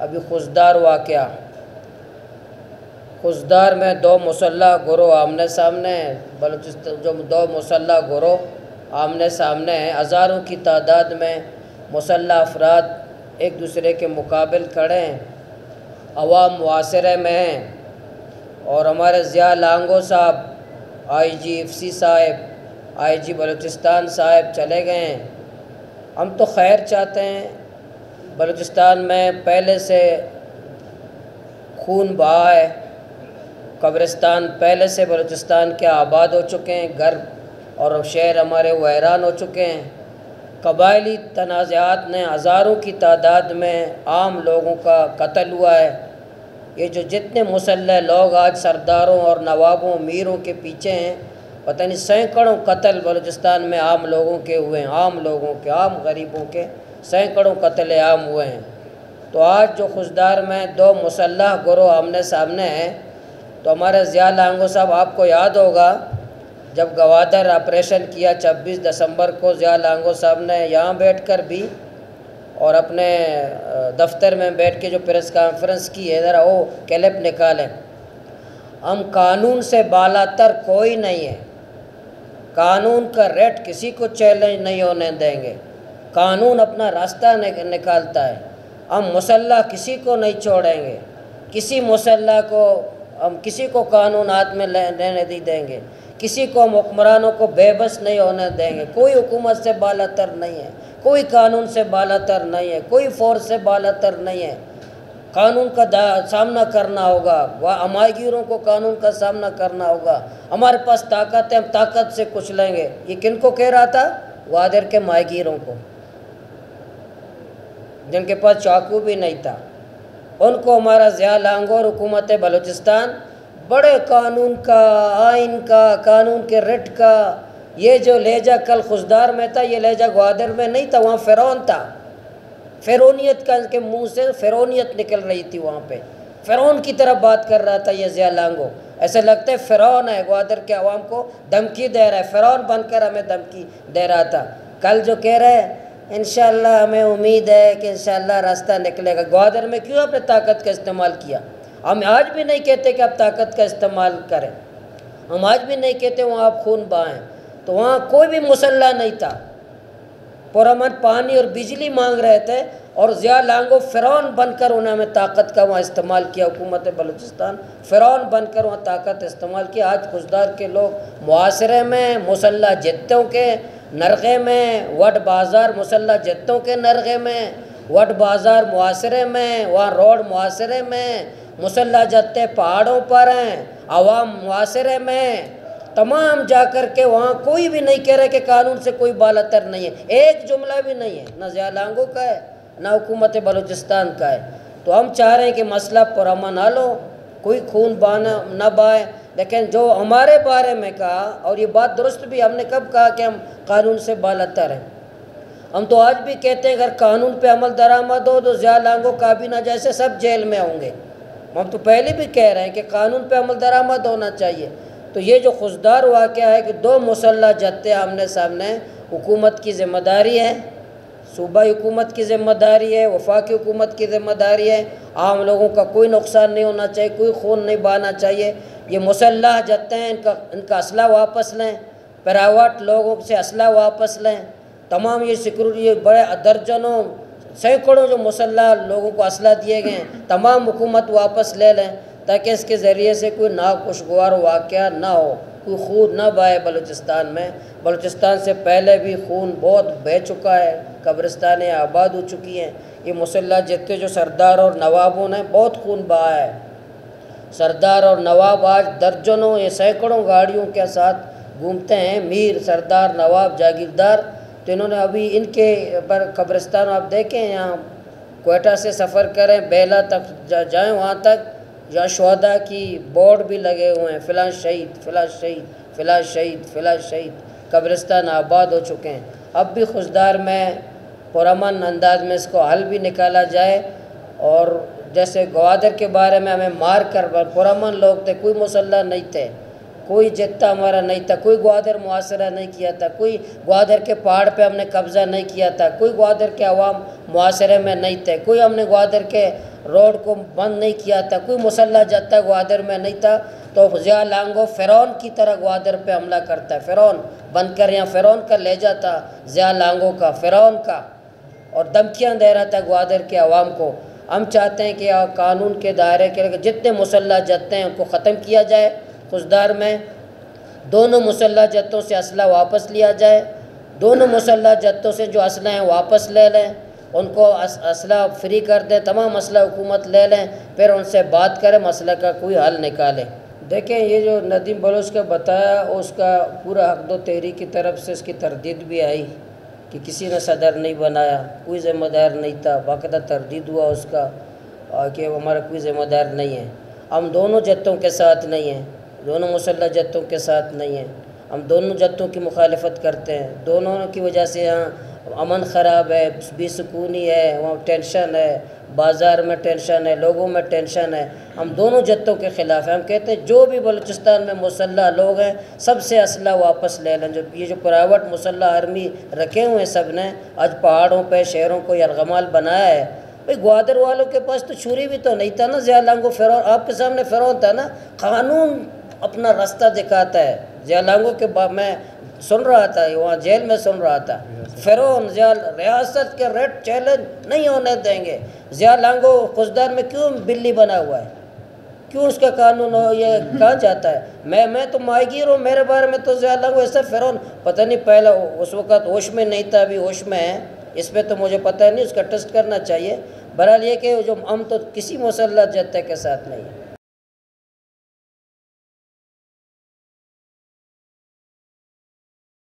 अभी खुशदार वाक़ खुशदार में दो मुसल्ह गुरो आमने सामने हैं बलूचिस्तान जो दो मुसल्ह गुरो आमने सामने हैं। हज़ारों की तादाद में मुसल्ह अफराद एक दूसरे के मुकाबल खड़े हैं। अवाम मुआसरे में हैं। और हमारे ज़िया लांगो साहब आई जी एफ़ सी साहब आई जी बलूचिस्तान साहब चले गए हैं। हम तो खैर चाहते हैं बलूचिस्तान में पहले से खून बहा है। कब्रिस्तान पहले से बलूचिस्तान के आबाद हो चुके हैं। घर और शहर हमारे वैरान हो चुके हैं। कबायली तनाज़ात ने हज़ारों की तादाद में आम लोगों का कत्ल हुआ है। ये जो जितने मुसल्ह लोग आज सरदारों और नवाबों, मीरों के पीछे हैं, पता नहीं सैकड़ों कत्ल बलूचिस्तान में आम लोगों के हुए हैं, आम लोगों के, आम गरीबों के। सैकड़ों कत्ल आम हुए हैं। तो आज जो खुशदार में दो मुसल्ह गुरो आमने सामने हैं तो हमारे ज़िया लांगो साहब, आपको याद होगा, जब गवादर ऑपरेशन किया 26 दिसंबर को ज़िया लांगो साहब ने यहाँ बैठकर भी और अपने दफ्तर में बैठ के जो प्रेस कॉन्फ्रेंस की, है, ज़रा वो क्लिप निकालें। हम कानून से बालातर कोई नहीं है। कानून का रेट किसी को चैलेंज नहीं होने देंगे। कानून अपना रास्ता निकालता है। हम मुसल्ला किसी को नहीं छोड़ेंगे। किसी मुसल्ला को, हम किसी को कानून हाथ में लेने नहीं देंगे। किसी को हम हुक्मरानों को बेबस नहीं होने देंगे। कोई हुकूमत से बालातर नहीं है। कोई कानून से बालातर नहीं है। कोई फोर्स से बालातर नहीं है। कानून का सामना करना होगा। वह हमागिरों को कानून का सामना करना होगा। हमारे पास ताकत है, हम ताकत से कुछ लेंगे। ये किन को कह रहा था? वादर के माहगीरों को। जिनके पास चाकू भी नहीं था। उनको हमारा ज़िया लांगोर हुकूमत बलूचिस्तान, बड़े कानून का, आइन का, कानून के रिट का, ये जो लहजा कल खुशदार में था, ये लहजा ग्वादर में नहीं था, वहाँ फ़िरौन था। फ़िरौनियत का के मुँह से फ़िरौनियत निकल रही थी वहाँ पे। फ़िरौन की तरफ़ बात कर रहा था ये ज़िया लांगो ऐसे लगता है फ़िरौन है, ग्वादर के आवाम को धमकी दे रहा है। फ़िरौन बनकर हमें धमकी दे रहा था। कल जो कह रहे हैं इन हमें उम्मीद है कि इन रास्ता निकलेगा। ग्वादर में क्यों आपने ताकत का इस्तेमाल किया? हम आज भी नहीं कहते कि आप ताकत का इस्तेमाल करें। हम आज भी नहीं कहते वहाँ आप खून बहाएँ। तो वहाँ कोई भी मुसल्ला नहीं था। पुरमन पानी और बिजली मांग रहे थे और ज़िया लांगो फ़िरौन बनकर उन्होंने ताकत का वहाँ इस्तेमाल किया। हुकूमत बलूचिस्तान फ़िरौन बनकर वहाँ ताकत इस्तेमाल किया। आज खुशदार के लोग मुआसरे में मुसल्ला जत्तों के नरगे में, वट बाज़ार मुसल्ला जत्तों के नरगे में, वट बाज़ार मुआसरे में, वहाँ रोड मुआसरे में, मुसल्ला जत्ते पहाड़ों पर हैं आवाम मुआसरे में। तमाम जा कर के वहाँ कोई भी नहीं कह रहे कि कानून से कोई बालतर नहीं है। एक जुमला भी नहीं है, न ज़्यालांगों का है, न हुकूमत बलूचिस्तान का है। तो हम चाह रहे हैं कि मसला पुरमा ना लो, कोई खून बाना न बाए लेकिन जो हमारे बारे में कहा, और ये बात दुरुस्त भी हमने कब कहा कि हम कानून से बालतर हैं। हम तो आज भी कहते हैं, अगर कानून पे अमल दरामद हो तो ज़्या लांगो काबीना जैसे सब जेल में होंगे। हम तो पहले भी कह रहे हैं कि कानून पे अमल दरामद होना चाहिए। तो ये जो खुशदार वाक़ है कि दो मुसल्ह जत्ते आमने सामने, हुकूमत की ज़िम्मेदारी है, सूबा हुकूमत की ज़िम्मेदारी है, वफाकी हुकूमत की ज़िम्मेदारी है। आम लोगों का कोई नुकसान नहीं होना चाहिए, कोई खून नहीं बहाना चाहिए। ये मुसल्ह जत्ते हैं, इनका इनका असला वापस लें प्राइवेट लोगों से असला वापस लें। तमाम ये सिक्योरिटी, ये बड़े दर्जनों, सैकड़ों जो मुसल्ह लोगों को असला दिए गए हैं, तमाम हुकूमत वापस ले लें, ताकि इसके ज़रिए से कोई नाखुशगवार वाक़ ना हो, कोई खून ना बहे बलूचिस्तान में। बलूचिस्तान से पहले भी खून बहुत बह चुका है, कब्रिस्तान आबाद हो चुकी हैं। ये मुसल्ह जितने जो सरदार और नवाबों ने बहुत खून बहा है। सरदार और नवाब आज दर्जनों या सैकड़ों गाड़ियों के साथ घूमते हैं। मीर सरदार नवाब जागीरदार तो इन्होंने अभी इनके पर कब्रिस्तान आप देखें यहाँ कोयटा से सफ़र करें बेला तक जा, जाएँ वहाँ तक। या शहदा की बोर्ड भी लगे हुए हैं फ़िलहाल शहीद फ़िलहाल शहीद फ़िलहाल शहीद फ़िलहाल शहीद। कब्रिस्तान आबाद हो चुके हैं। अब भी खुशदार में पुरमन अंदाज में इसको हल भी निकाला जाए और जैसे गवादर के बारे में हमें मार कर पुरमन लोग थे, कोई मुसल्ला नहीं थे, कोई जितना हमारा नहीं था, कोई ग्वादर मुआसरा नहीं किया था, कोई ग्वादर के पहाड़ पे हमने कब्ज़ा नहीं किया था, कोई ग्वादर के अवाम मुआसरे में नहीं थे, कोई हमने ग्वादर के रोड को बंद नहीं किया था, कोई मुसल्ला जत्ता ग्वादर में नहीं था तो ज़िया लांगो फ़िरौन की तरह ग्वादर पे हमला करता है फ़िरौन बंद कर यहाँ फ़िरौन का ले जाता ज़िया लांगो का, फ़िरौन का, और धमकियाँ दे रहा था ग्वादर के आवाम को हम चाहते हैं कि कानून के दायरे के जितने मुसल्ला जत्ते हैं, उनको ख़त्म किया जाए, खुशदार में। दोनों मुसल्ला जत्तों से असला वापस लिया जाए। दोनों मुसल्ला जत्तों से जो असला हैं, वापस ले लें। उनको असला फ्री कर दें, तमाम मसला हुकूमत ले लें, फिर उनसे बात करें, मसला का कोई हल निकालें। देखें, ये जो नदीम बलोच का बताया, उसका पूरा हकदो तहरी की तरफ़ से इसकी तरदीद भी आई। कि किसी ने सदर नहीं बनाया, कोई ज़िम्मेदार नहीं था। बाकायदा तरदीद हुआ उसका कि हमारा कोई ज़िम्मेदार नहीं है। हम दोनों जत्तों के साथ नहीं हैं, दोनों मुसल्ह जत्तों के साथ नहीं हैं। हम दोनों जत्तों की मुखालफत करते हैं। दोनों की वजह से यहाँ अमन ख़राब है, बेसकूनी है, वहाँ टेंशन है, बाज़ार में टेंशन है, लोगों में टेंशन है। हम दोनों जत्तों के ख़िलाफ़ हैं। हम कहते हैं, जो भी बलूचिस्तान में मुसल्ह लोग हैं, सबसे असला वापस ले लें। जो ये जो प्राइवेट मुसल्ह आर्मी रखे हुए हैं सबने आज पहाड़ों पर शहरों को यरगमाल बनाया है। भाई, ग्वादर वालों के पास तो छुरी भी तो नहीं था ना, ज़्यालांगो फ़िर आपके सामने फ़िरौन था ना, कानून अपना रास्ता दिखाता है। ज़्यालांगो के मैं सुन रहा था, वहाँ जेल में सुन रहा था। फ़िरौन ज़िया रियासत के रेड चैलेंज नहीं होने देंगे ज़िया लांगो खुशदार में क्यों बिल्ली बना हुआ है? क्यों उसका कानून हो ये कहाँ जाता है? मैं मैं तो माहीगीर हूँ, मेरे बारे में तो ज़िया लांगो ऐसा फ़िरौन, पता नहीं पहले उस वक़्त होश में नहीं था, अभी होश में है। इस पर तो मुझे पता नहीं, उसका टेस्ट करना चाहिए। बहरहाल ये कि जो हम तो किसी मुसल्ला जत्ते के साथ नहीं है।